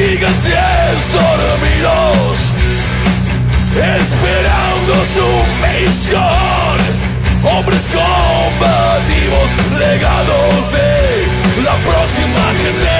gigantes dormidos, esperando su misión. Hombres combativos, legados de la próxima generación.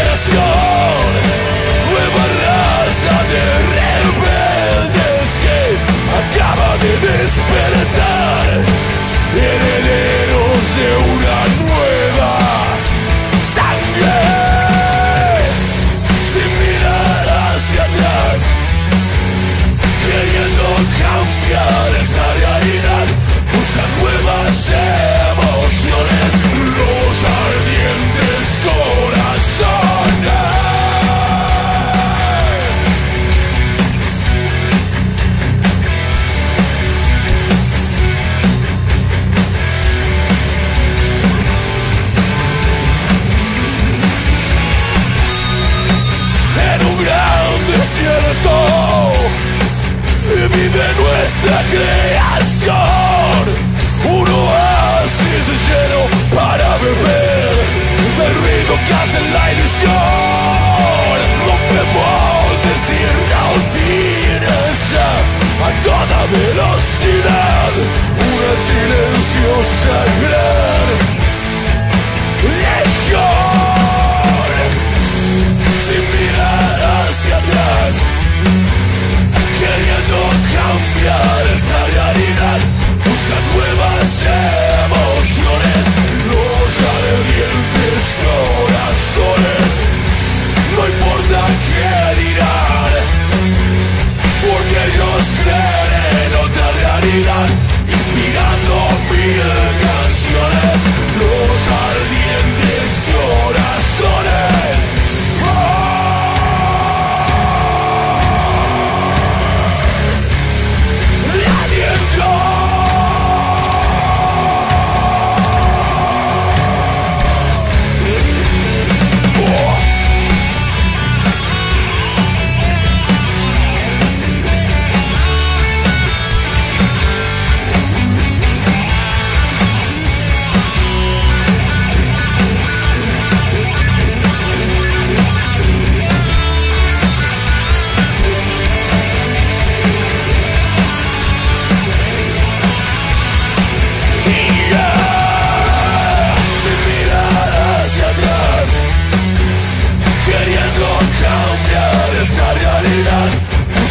ellos quieren otra realidad.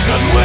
We.